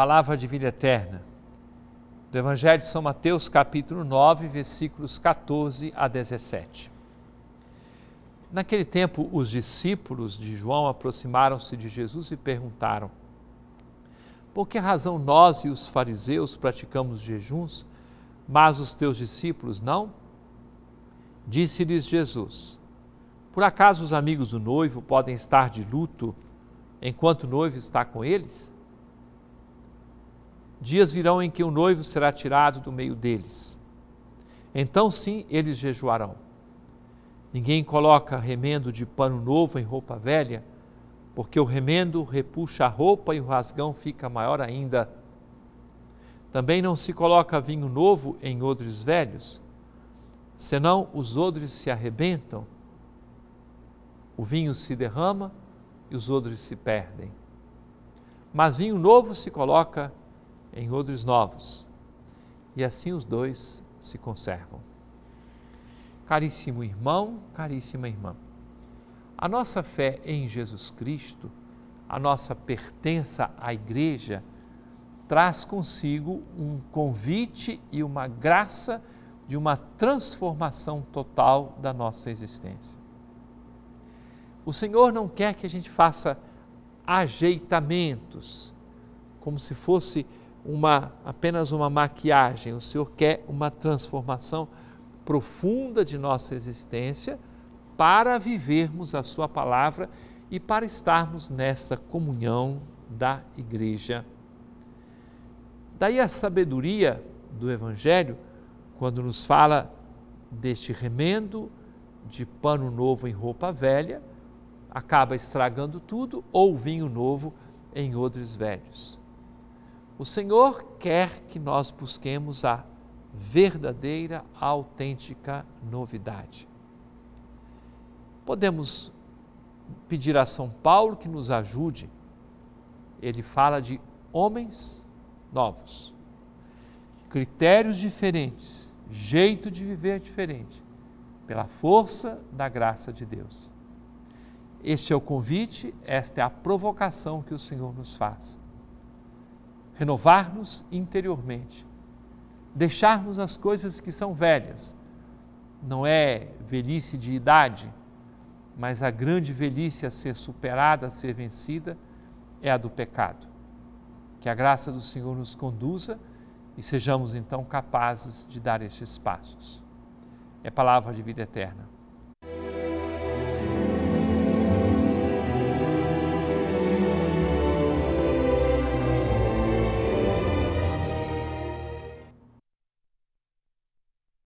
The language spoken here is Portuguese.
palavra de vida eterna. Do Evangelho de São Mateus, capítulo 9, versículos 14 a 17. Naquele tempo, os discípulos de João aproximaram-se de Jesus e perguntaram: Por que razão nós e os fariseus praticamos jejuns, mas os teus discípulos não? Disse-lhes Jesus: Por acaso os amigos do noivo podem estar de luto enquanto o noivo está com eles? Dias virão em que o noivo será tirado do meio deles. Então sim eles jejuarão. Ninguém coloca remendo de pano novo em roupa velha, porque o remendo repuxa a roupa e o rasgão fica maior ainda. Também não se coloca vinho novo em odres velhos, senão os odres se arrebentam, o vinho se derrama e os odres se perdem. Mas vinho novo se coloca em odres novos, e assim os dois se conservam. Caríssimo irmão, caríssima irmã, a nossa fé em Jesus Cristo, a nossa pertença à Igreja, traz consigo um convite e uma graça de uma transformação total da nossa existência. O Senhor não quer que a gente faça ajeitamentos, como se fosse uma apenas uma maquiagem. O Senhor quer uma transformação profunda de nossa existência para vivermos a sua palavra e para estarmos nessa comunhão da igreja. Daí a sabedoria do evangelho quando nos fala deste remendo de pano novo em roupa velha, acaba estragando tudo ou vinho novo em odres velhos. O Senhor quer que nós busquemos a verdadeira, autêntica novidade. Podemos pedir a São Paulo que nos ajude. Ele fala de homens novos, critérios diferentes, jeito de viver diferente, pela força da graça de Deus. Este é o convite, esta é a provocação que o Senhor nos faz renovar-nos interiormente, deixarmos as coisas que são velhas. Não é velhice de idade, mas a grande velhice a ser superada, a ser vencida, é a do pecado. Que a graça do Senhor nos conduza e sejamos então capazes de dar estes passos. É palavra de vida eterna.